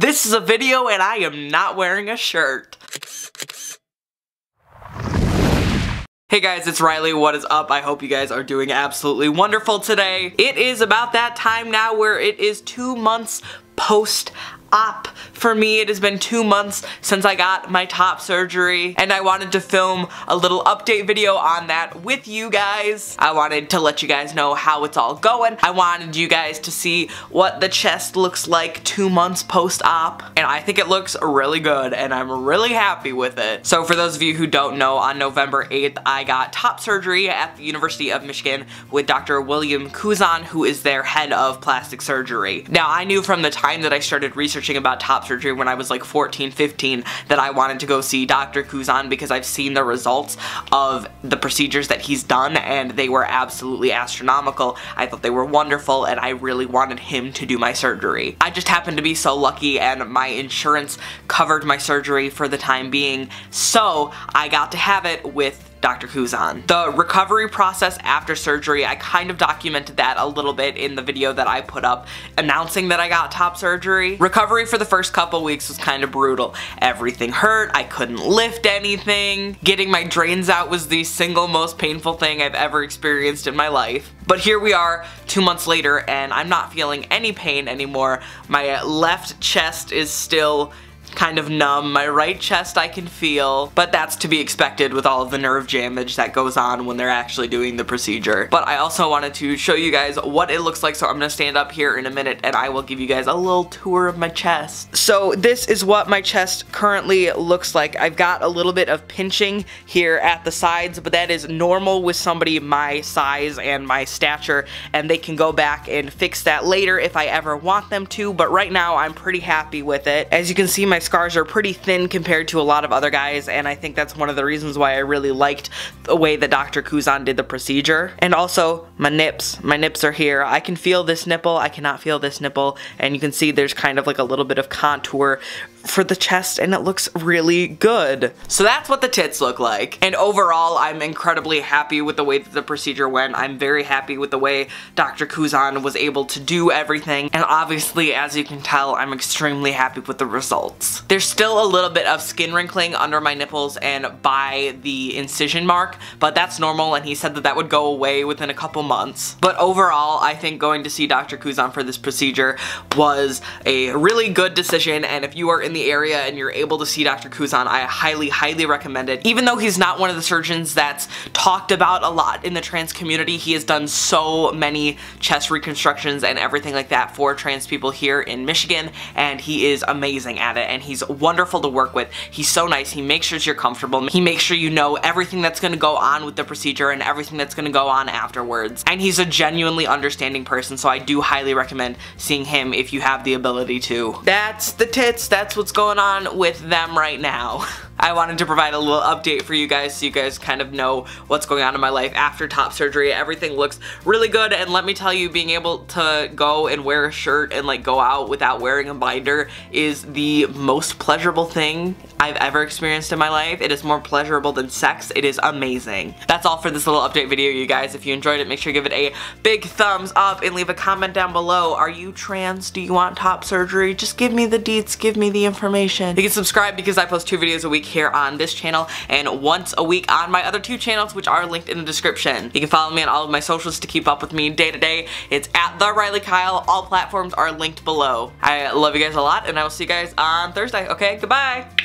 This is a video and I am not wearing a shirt. Hey guys, it's Riley. What is up? I hope you guys are doing absolutely wonderful today. It is about that time now where it is two months post op. For me, it has been two months since I got my top surgery and I wanted to film a little update video on that with you guys. I wanted to let you guys know how it's all going. I wanted you guys to see what the chest looks like two months post-op and I think it looks really good and I'm really happy with it. So for those of you who don't know, on November 8th, I got top surgery at the University of Michigan with Dr. William Kuzon, who is their head of plastic surgery. Now, I knew from the time that I started researching about top surgery when I was like 14, 15 that I wanted to go see Dr. Kuzon because I've seen the results of the procedures that he's done and they were absolutely astronomical. I thought they were wonderful and I really wanted him to do my surgery. I just happened to be so lucky and my insurance covered my surgery for the time being so I got to have it with Dr. Kuzon. The recovery process after surgery, I kind of documented that a little bit in the video that I put up announcing that I got top surgery. Recovery for the first couple weeks was kind of brutal. Everything hurt, I couldn't lift anything. Getting my drains out was the single most painful thing I've ever experienced in my life. But here we are two months later and I'm not feeling any pain anymore. My left chest is still kind of numb. My right chest I can feel, but that's to be expected with all of the nerve damage that goes on when they're actually doing the procedure. But I also wanted to show you guys what it looks like, so I'm gonna stand up here in a minute and I will give you guys a little tour of my chest. So this is what my chest currently looks like. I've got a little bit of pinching here at the sides, but that is normal with somebody my size and my stature, and they can go back and fix that later if I ever want them to, but right now I'm pretty happy with it. As you can see, my my scars are pretty thin compared to a lot of other guys and I think that's one of the reasons why I really liked the way that Dr. Kuzon did the procedure. And also my nips. My nips are here. I can feel this nipple. I cannot feel this nipple and you can see there's kind of like a little bit of contour for the chest and it looks really good. So that's what the tits look like. And overall, I'm incredibly happy with the way that the procedure went. I'm very happy with the way Dr. Kuzon was able to do everything. And obviously, as you can tell, I'm extremely happy with the results. There's still a little bit of skin wrinkling under my nipples and by the incision mark, but that's normal and he said that that would go away within a couple months. But overall, I think going to see Dr. Kuzon for this procedure was a really good decision and if you are in the area and you're able to see Dr. Kuzon, I highly, highly recommend it. Even though he's not one of the surgeons that's talked about a lot in the trans community, he has done so many chest reconstructions and everything like that for trans people here in Michigan, and he is amazing at it, and he's wonderful to work with. He's so nice. He makes sure you're comfortable. He makes sure you know everything that's going to go on with the procedure and everything that's going to go on afterwards. And he's a genuinely understanding person, so I do highly recommend seeing him if you have the ability to. That's the tits. That's what's going on with them right now. I wanted to provide a little update for you guys so you guys kind of know what's going on in my life after top surgery. Everything looks really good and let me tell you being able to go and wear a shirt and like go out without wearing a binder is the most pleasurable thing I've ever experienced in my life. It is more pleasurable than sex. It is amazing. That's all for this little update video you guys. If you enjoyed it make sure you give it a big thumbs up and leave a comment down below. Are you trans? Do you want top surgery? Just give me the deets. Give me the information. You can subscribe because I post two videos a week here on this channel and once a week on my other two channels which are linked in the description. You can follow me on all of my socials to keep up with me day to day. It's at The Riley Kyle. All platforms are linked below. I love you guys a lot and I will see you guys on Thursday. Okay, goodbye.